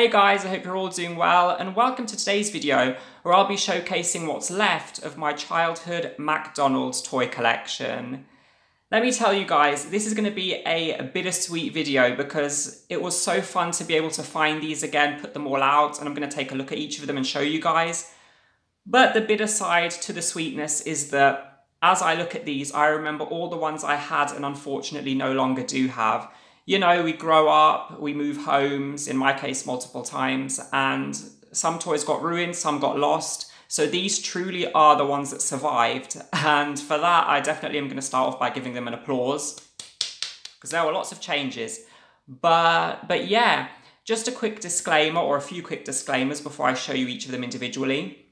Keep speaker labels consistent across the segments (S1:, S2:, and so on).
S1: Hey guys, I hope you're all doing well and welcome to today's video where I'll be showcasing what's left of my childhood McDonald's toy collection. Let me tell you guys, this is going to be a bittersweet video because it was so fun to be able to find these again, put them all out, and I'm going to take a look at each of them and show you guys. But the bitter side to the sweetness is that as I look at these, I remember all the ones I had and unfortunately no longer do have you know, we grow up, we move homes, in my case, multiple times, and some toys got ruined, some got lost. So these truly are the ones that survived. And for that, I definitely am going to start off by giving them an applause because there were lots of changes. But, but yeah, just a quick disclaimer or a few quick disclaimers before I show you each of them individually.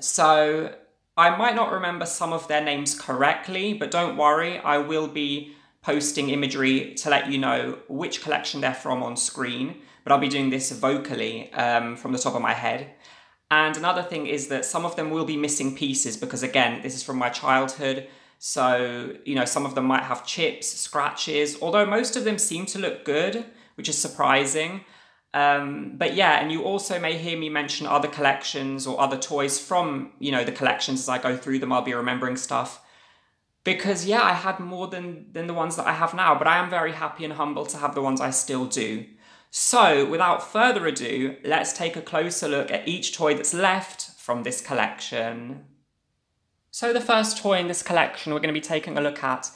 S1: So I might not remember some of their names correctly, but don't worry, I will be posting imagery to let you know which collection they're from on screen, but I'll be doing this vocally um, from the top of my head. And another thing is that some of them will be missing pieces because again, this is from my childhood. So, you know, some of them might have chips, scratches, although most of them seem to look good, which is surprising. Um, but yeah, and you also may hear me mention other collections or other toys from, you know, the collections as I go through them. I'll be remembering stuff because yeah, I had more than than the ones that I have now, but I am very happy and humble to have the ones I still do. So, without further ado, let's take a closer look at each toy that's left from this collection. So the first toy in this collection we're going to be taking a look at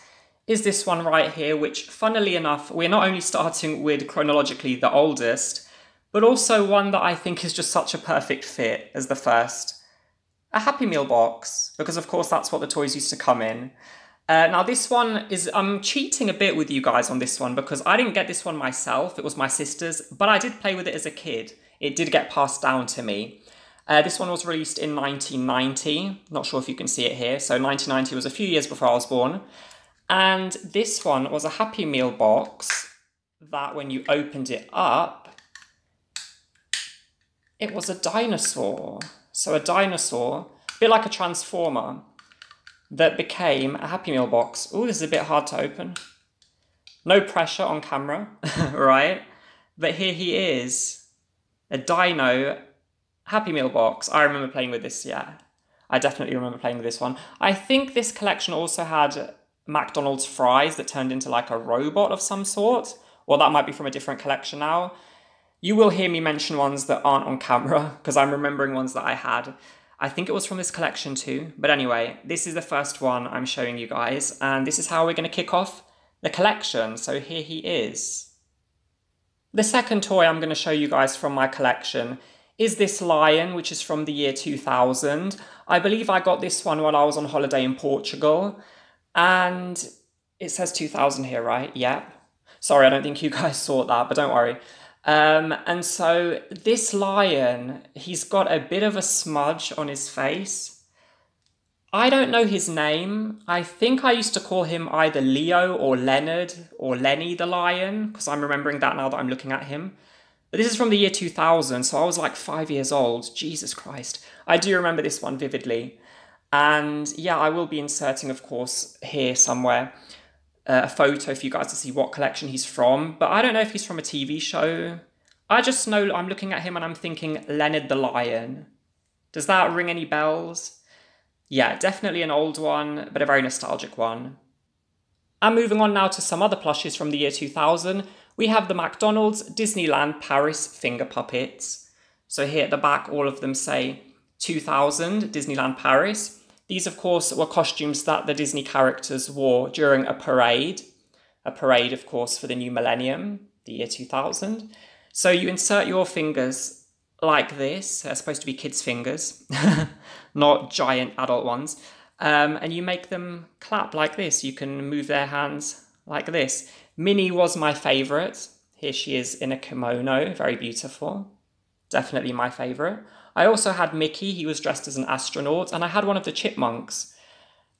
S1: is this one right here, which funnily enough, we're not only starting with chronologically the oldest, but also one that I think is just such a perfect fit as the first. A Happy Meal box, because of course that's what the toys used to come in. Uh, now this one is, I'm cheating a bit with you guys on this one because I didn't get this one myself, it was my sister's, but I did play with it as a kid. It did get passed down to me. Uh, this one was released in 1990, not sure if you can see it here, so 1990 was a few years before I was born. And this one was a Happy Meal box that when you opened it up, it was a dinosaur. So a dinosaur, a bit like a transformer, that became a Happy Meal box. Oh, this is a bit hard to open. No pressure on camera, right? But here he is, a dino Happy Meal box. I remember playing with this, yeah. I definitely remember playing with this one. I think this collection also had McDonald's fries that turned into like a robot of some sort. Or that might be from a different collection now. You will hear me mention ones that aren't on camera because I'm remembering ones that I had. I think it was from this collection too. But anyway, this is the first one I'm showing you guys, and this is how we're going to kick off the collection. So here he is. The second toy I'm going to show you guys from my collection is this lion, which is from the year 2000. I believe I got this one while I was on holiday in Portugal, and it says 2000 here, right? Yep. Sorry, I don't think you guys saw that, but don't worry. Um, and so this lion, he's got a bit of a smudge on his face. I don't know his name. I think I used to call him either Leo or Leonard or Lenny the lion, because I'm remembering that now that I'm looking at him. But this is from the year 2000, so I was like five years old. Jesus Christ. I do remember this one vividly. And yeah, I will be inserting, of course, here somewhere Uh, a photo for you guys to see what collection he's from. But I don't know if he's from a TV show. I just know I'm looking at him and I'm thinking Leonard the Lion. Does that ring any bells? Yeah, definitely an old one, but a very nostalgic one. And moving on now to some other plushes from the year 2000, we have the McDonald's Disneyland Paris finger puppets. So here at the back, all of them say 2000 Disneyland Paris. These, of course, were costumes that the Disney characters wore during a parade. A parade, of course, for the new millennium, the year 2000. So you insert your fingers like this. They're supposed to be kids' fingers, not giant adult ones. Um, and you make them clap like this. You can move their hands like this. Minnie was my favourite. Here she is in a kimono, very beautiful. Definitely my favourite. I also had Mickey, he was dressed as an astronaut, and I had one of the chipmunks.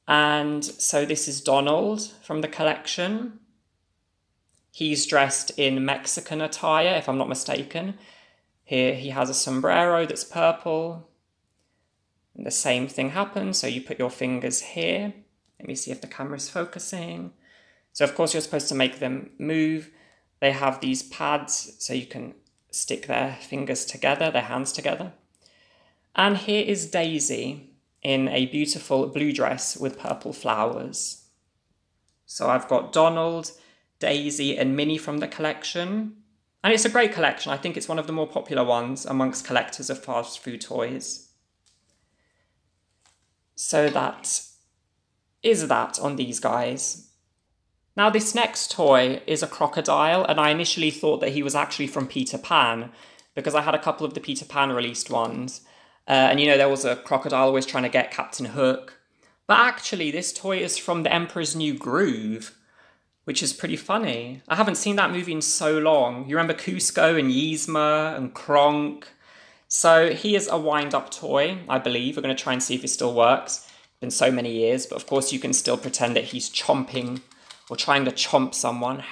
S1: And so this is Donald from the collection. He's dressed in Mexican attire, if I'm not mistaken. Here he has a sombrero that's purple. And the same thing happens, so you put your fingers here. Let me see if the camera's focusing. So of course you're supposed to make them move. They have these pads, so you can stick their fingers together, their hands together. And here is Daisy in a beautiful blue dress with purple flowers. So I've got Donald, Daisy, and Minnie from the collection. And it's a great collection. I think it's one of the more popular ones amongst collectors of fast food toys. So that is that on these guys. Now this next toy is a crocodile and I initially thought that he was actually from Peter Pan because I had a couple of the Peter Pan released ones. Uh, and you know, there was a crocodile always trying to get Captain Hook. But actually, this toy is from The Emperor's New Groove, which is pretty funny. I haven't seen that movie in so long. You remember Kuzco and Yzma and Kronk? So he is a wind-up toy, I believe. We're going to try and see if it still works. It's been so many years, but of course you can still pretend that he's chomping or trying to chomp someone.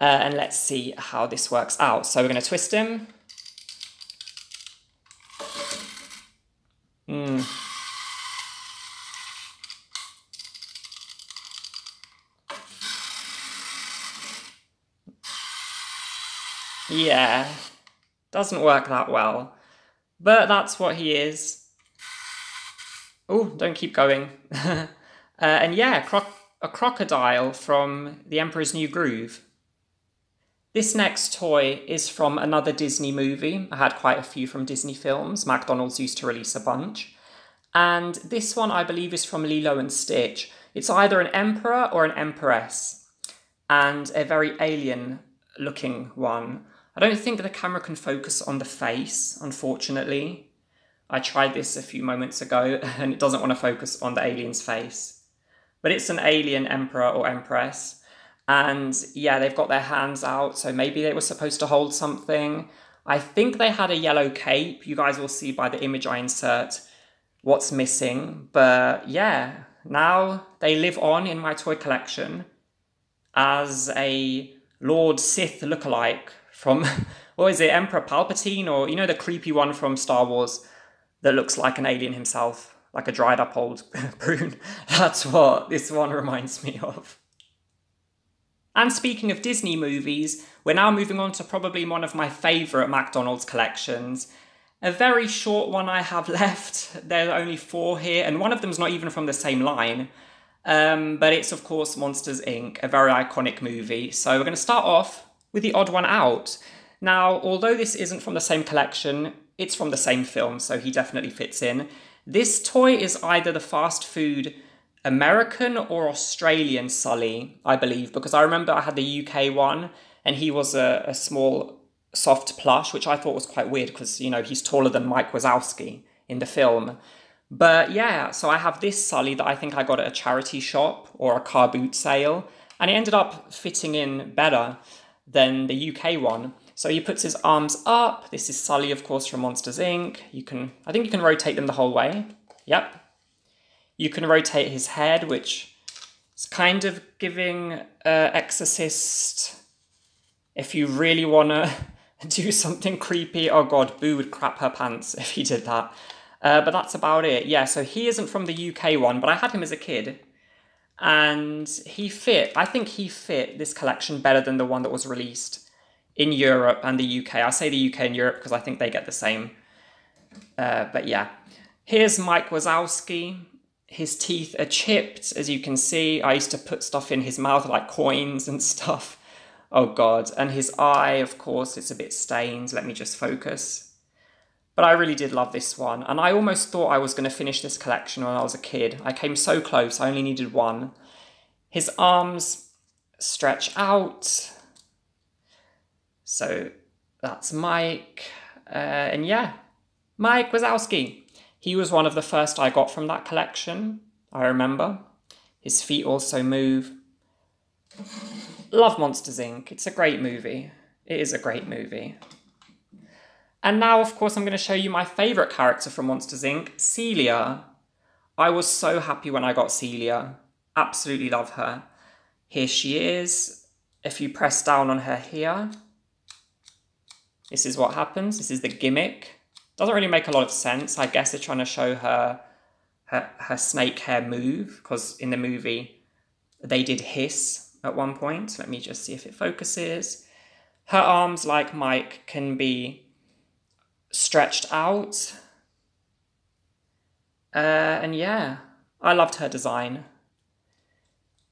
S1: Uh, and let's see how this works out. So we're going to twist him. Mm. Yeah, doesn't work that well. But that's what he is. Oh, don't keep going. uh, and yeah, a crocodile from The Emperor's New Groove. This next toy is from another Disney movie. I had quite a few from Disney films. McDonald's used to release a bunch. And this one, I believe, is from Lilo and Stitch. It's either an emperor or an empress, and a very alien looking one. I don't think the camera can focus on the face, unfortunately. I tried this a few moments ago, and it doesn't want to focus on the alien's face. But it's an alien emperor or empress and yeah, they've got their hands out, so maybe they were supposed to hold something. I think they had a yellow cape. You guys will see by the image I insert what's missing. But yeah, now they live on in my toy collection as a Lord Sith lookalike from, what is it, Emperor Palpatine? Or, you know, the creepy one from Star Wars that looks like an alien himself, like a dried up old prune. That's what this one reminds me of. And speaking of Disney movies, we're now moving on to probably one of my favourite McDonald's collections. A very short one I have left. There are only four here, and one of them's not even from the same line. Um, but it's, of course, Monsters Inc., a very iconic movie. So we're going to start off with the odd one out. Now, although this isn't from the same collection, it's from the same film, so he definitely fits in. This toy is either the fast food American or Australian Sully, I believe, because I remember I had the UK one and he was a, a small soft plush, which I thought was quite weird because, you know, he's taller than Mike Wazowski in the film. But yeah, so I have this Sully that I think I got at a charity shop or a car boot sale, and it ended up fitting in better than the UK one. So he puts his arms up. This is Sully, of course, from Monsters Inc. You can, I think you can rotate them the whole way. Yep, you can rotate his head, which is kind of giving uh, Exorcist, if you really want to do something creepy. Oh god, Boo would crap her pants if he did that. Uh, but that's about it. Yeah, so he isn't from the UK one, but I had him as a kid. And he fit, I think he fit this collection better than the one that was released in Europe and the UK. I say the UK and Europe because I think they get the same. Uh, but yeah. Here's Mike Wazowski his teeth are chipped, as you can see. I used to put stuff in his mouth like coins and stuff. Oh god. And his eye, of course, it's a bit stained. Let me just focus. But I really did love this one. And I almost thought I was going to finish this collection when I was a kid. I came so close, I only needed one. His arms stretch out. So that's Mike. Uh, and yeah, Mike Wazowski. He was one of the first I got from that collection, I remember. His feet also move. Love Monsters Inc. It's a great movie. It is a great movie. And now, of course, I'm going to show you my favourite character from Monsters Inc., Celia. I was so happy when I got Celia. Absolutely love her. Here she is. If you press down on her here, this is what happens. This is the gimmick. Doesn't really make a lot of sense. I guess they're trying to show her her, her snake hair move because in the movie they did hiss at one point. Let me just see if it focuses. Her arms, like Mike, can be stretched out. Uh, and yeah, I loved her design.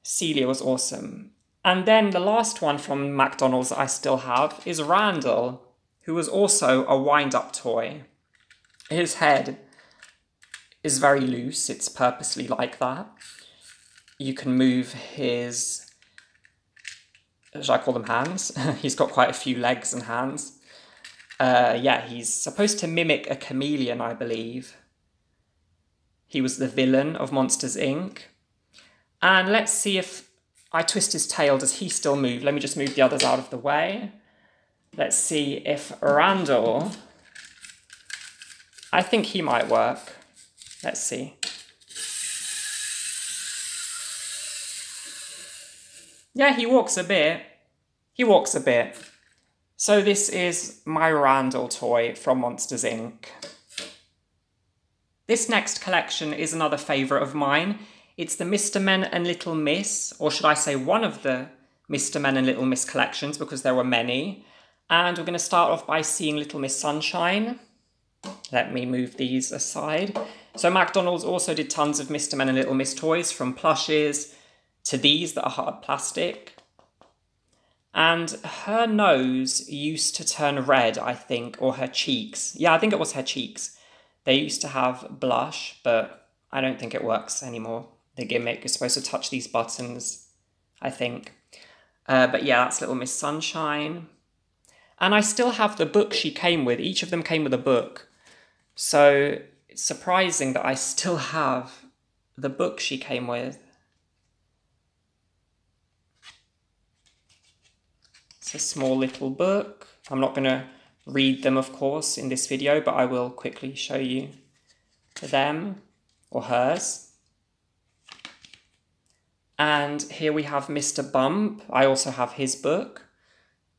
S1: Celia was awesome. And then the last one from McDonald's I still have is Randall, who was also a wind up toy. His head is very loose, it's purposely like that. You can move his. Should I call them hands? he's got quite a few legs and hands. Uh, yeah, he's supposed to mimic a chameleon, I believe. He was the villain of Monsters Inc. And let's see if I twist his tail, does he still move? Let me just move the others out of the way. Let's see if Randall, I think he might work. Let's see. Yeah, he walks a bit. He walks a bit. So this is my Randall toy from Monsters Inc. This next collection is another favourite of mine. It's the Mr. Men and Little Miss, or should I say one of the Mr. Men and Little Miss collections because there were many. And we're going to start off by seeing Little Miss Sunshine. Let me move these aside. So McDonald's also did tons of Mr. Men and Little Miss toys, from plushes to these that are hard plastic. And her nose used to turn red, I think, or her cheeks. Yeah, I think it was her cheeks. They used to have blush, but I don't think it works anymore. The gimmick is supposed to touch these buttons, I think. Uh, but yeah, that's Little Miss Sunshine. And I still have the book she came with. Each of them came with a book. So it's surprising that I still have the book she came with. It's a small little book. I'm not going to read them, of course, in this video, but I will quickly show you them or hers. And here we have Mr. Bump. I also have his book.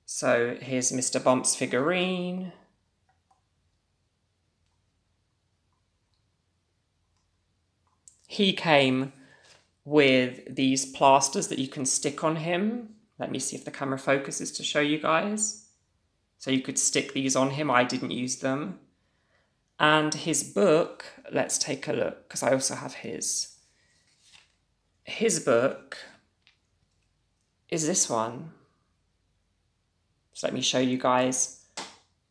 S1: So here's Mr. Bump's figurine. He came with these plasters that you can stick on him. Let me see if the camera focuses to show you guys. So you could stick these on him. I didn't use them. And his book, let's take a look, because I also have his. His book is this one. So let me show you guys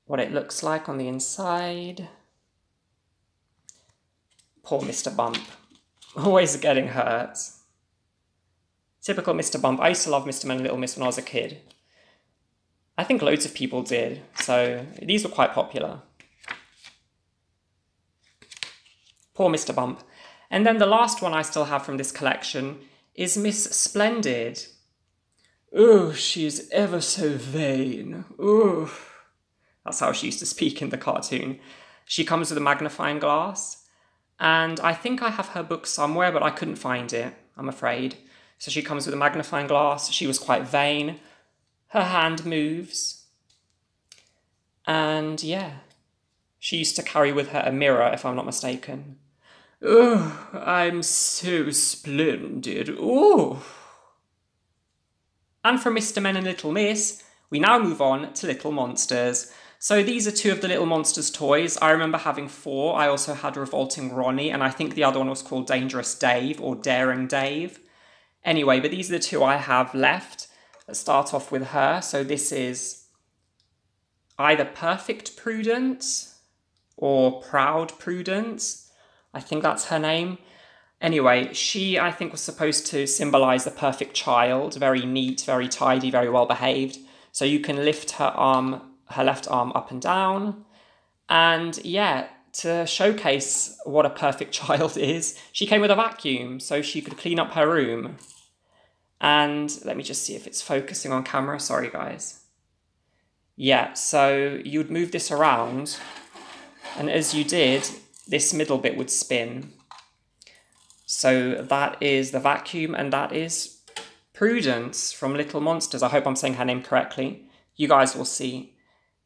S1: what it looks like on the inside. Poor Mr. Bump. Always getting hurt. Typical Mr. Bump. I used to love Mr. Men and Little Miss when I was a kid. I think loads of people did, so these were quite popular. Poor Mr. Bump. And then the last one I still have from this collection is Miss Splendid. Oh, she is ever so vain. Oh. That's how she used to speak in the cartoon. She comes with a magnifying glass, and I think I have her book somewhere, but I couldn't find it, I'm afraid. So she comes with a magnifying glass. She was quite vain. Her hand moves. And yeah, she used to carry with her a mirror, if I'm not mistaken. Oh, I'm so splendid. Oh. And from Mr. Men and Little Miss, we now move on to Little Monsters. So these are two of the Little Monsters toys. I remember having four. I also had Revolting Ronnie, and I think the other one was called Dangerous Dave or Daring Dave. Anyway, but these are the two I have left. Let's start off with her. So this is either Perfect Prudence or Proud Prudence. I think that's her name. Anyway, she, I think, was supposed to symbolize the perfect child, very neat, very tidy, very well behaved. So you can lift her arm, her left arm up and down. And yeah, to showcase what a perfect child is, she came with a vacuum so she could clean up her room. And let me just see if it's focusing on camera. Sorry, guys. Yeah, so you'd move this around. And as you did, this middle bit would spin. So that is the vacuum and that is Prudence from Little Monsters. I hope I'm saying her name correctly. You guys will see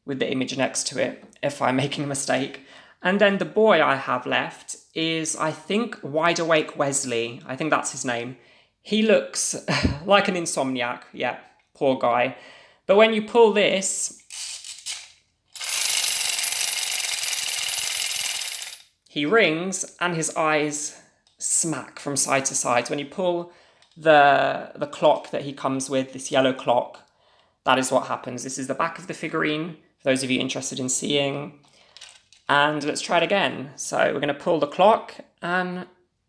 S1: with the image next to it if I'm making a mistake. And then the boy I have left is, I think, Wide Awake Wesley. I think that's his name. He looks like an insomniac. Yeah, poor guy. But when you pull this, he rings and his eyes smack from side to side. When you pull the, the clock that he comes with, this yellow clock, that is what happens. This is the back of the figurine, for those of you interested in seeing. And let's try it again. So we're going to pull the clock and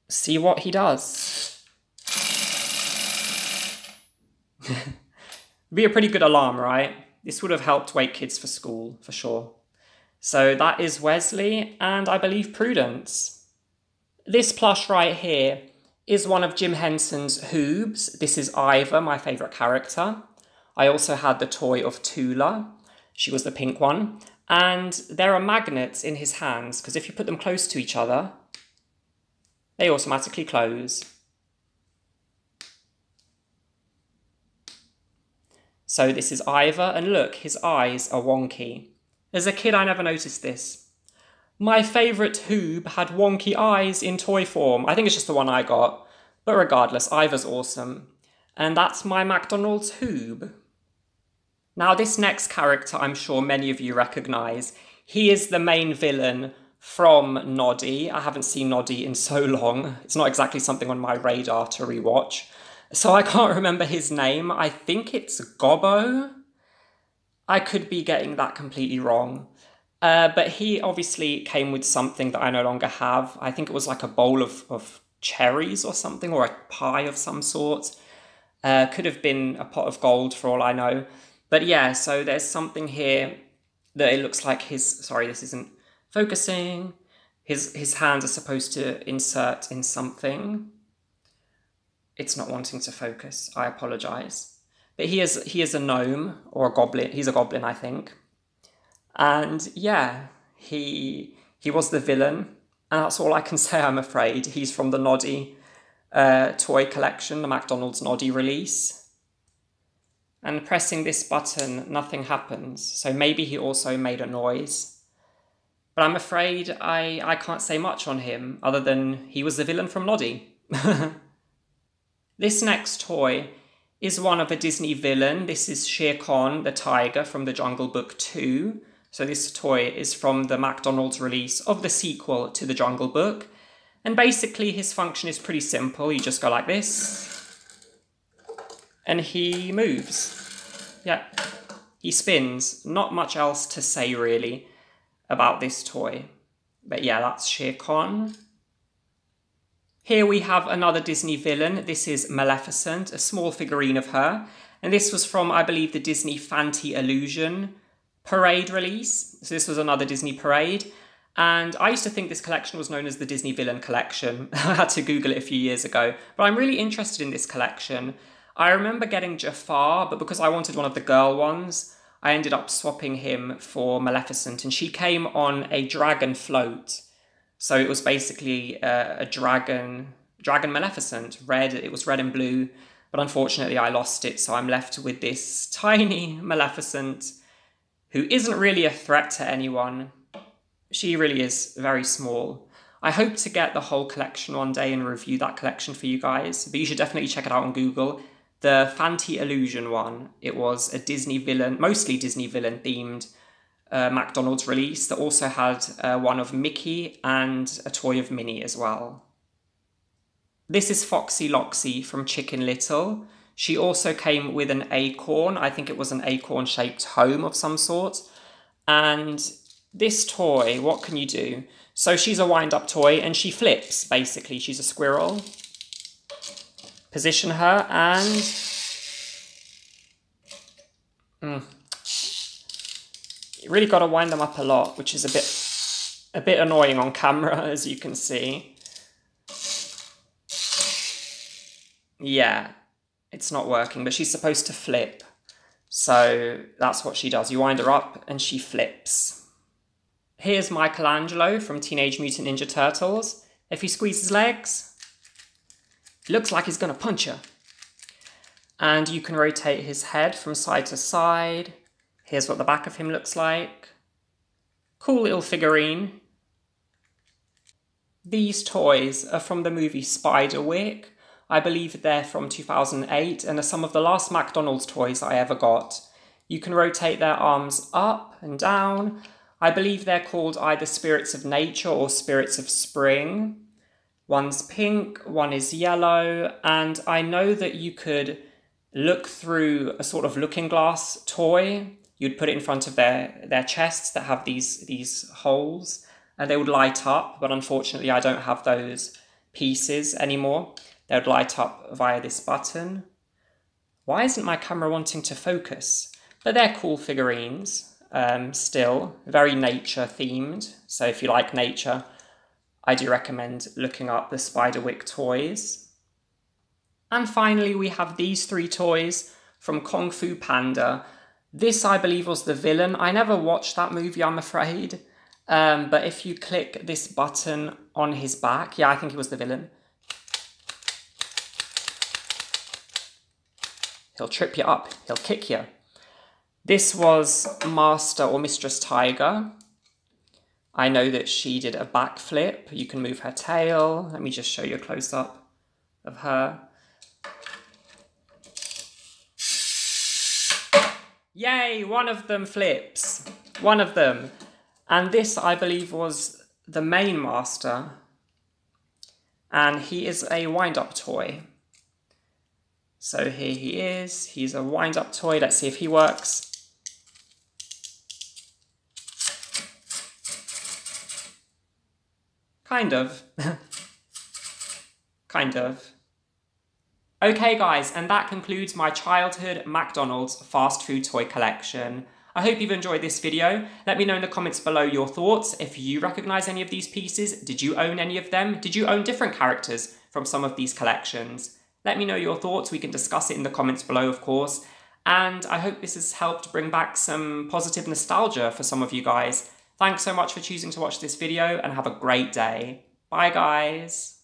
S1: see what he does. Be a pretty good alarm, right? This would have helped wake kids for school, for sure. So that is Wesley, and I believe Prudence. This plush right here is one of Jim Henson's Hoobs. This is Iver, my favourite character. I also had the toy of Tula. She was the pink one. And there are magnets in his hands, because if you put them close to each other, they automatically close. So this is Iver, and look, his eyes are wonky. As a kid, I never noticed this. My favourite Hoob had wonky eyes in toy form. I think it's just the one I got. But regardless, Iver's awesome. And that's my McDonald's Hoob. Now, this next character I'm sure many of you recognise. He is the main villain from Noddy. I haven't seen Noddy in so long. It's not exactly something on my radar to rewatch. So I can't remember his name. I think it's Gobbo. I could be getting that completely wrong. Uh, but he obviously came with something that I no longer have. I think it was like a bowl of, of cherries or something, or a pie of some sort. Uh, could have been a pot of gold for all I know. But yeah, so there's something here that it looks like his. Sorry, this isn't focusing. His his hands are supposed to insert in something. It's not wanting to focus. I apologize. But he is he is a gnome or a goblin. He's a goblin, I think. And yeah, he he was the villain, and that's all I can say. I'm afraid he's from the Noddy uh, toy collection, the McDonald's Noddy release. And pressing this button, nothing happens. So maybe he also made a noise. But I'm afraid I, I can't say much on him other than he was the villain from Noddy. this next toy is one of a Disney villain. This is Shere Khan, the tiger from the Jungle Book 2. So this toy is from the McDonald's release of the sequel to the Jungle Book. And basically his function is pretty simple. You just go like this. And he moves. Yeah. He spins. Not much else to say really about this toy. But yeah, that's Shere Khan. Here we have another Disney villain. This is Maleficent, a small figurine of her. And this was from, I believe, the Disney Fantillusion parade release. So this was another Disney parade. And I used to think this collection was known as the Disney Villain Collection. I had to Google it a few years ago. But I'm really interested in this collection. I remember getting Jafar, but because I wanted one of the girl ones, I ended up swapping him for Maleficent. And she came on a dragon float. So it was basically a, a dragon, dragon Maleficent, red. It was red and blue, but unfortunately I lost it. So I'm left with this tiny Maleficent, who isn't really a threat to anyone. She really is very small. I hope to get the whole collection one day and review that collection for you guys, but you should definitely check it out on Google. The Fantillusion one, it was a Disney villain, mostly Disney villain themed uh, McDonald's release that also had uh, one of Mickey and a toy of Minnie as well. This is Foxy Loxy from Chicken Little. She also came with an acorn. I think it was an acorn shaped home of some sort. And this toy, what can you do? So she's a wind up toy and she flips basically. She's a squirrel. Position her and. Mm, you really got to wind them up a lot, which is a bit a bit annoying on camera, as you can see. Yeah, it's not working, but she's supposed to flip. So that's what she does. You wind her up and she flips. Here's Michelangelo from Teenage Mutant Ninja Turtles. If he squeezes legs, looks like he's going to punch her. And you can rotate his head from side to side. Here's what the back of him looks like. Cool little figurine. These toys are from the movie Spiderwick. I believe they're from 2008 and are some of the last McDonald's toys I ever got. You can rotate their arms up and down. I believe they're called either spirits of nature or spirits of spring. One's pink, one is yellow, and I know that you could look through a sort of looking glass toy. You'd put it in front of their, their chests that have these, these holes, and they would light up, but unfortunately I don't have those pieces anymore. They would light up via this button. Why isn't my camera wanting to focus? But they're cool figurines, um, still, very nature themed. So if you like nature, I do recommend looking up the Spiderwick toys. And finally, we have these three toys from Kung Fu Panda. This, I believe, was the villain. I never watched that movie, I'm afraid. Um, but if you click this button on his back, yeah, I think he was the villain. He'll trip you up. He'll kick you. This was Master or Mistress Tiger. I know that she did a backflip. You can move her tail. Let me just show you a close-up of her. Yay, one of them flips. One of them. And this, I believe, was the main master. And he is a wind-up toy. So here he is. He's a wind-up toy. Let's see if he works. Kind of. kind of. Okay guys, and that concludes my childhood McDonald's fast food toy collection. I hope you've enjoyed this video. Let me know in the comments below your thoughts. If you recognise any of these pieces, did you own any of them? Did you own different characters from some of these collections? Let me know your thoughts. We can discuss it in the comments below, of course. And I hope this has helped bring back some positive nostalgia for some of you guys. Thanks so much for choosing to watch this video and have a great day. Bye guys.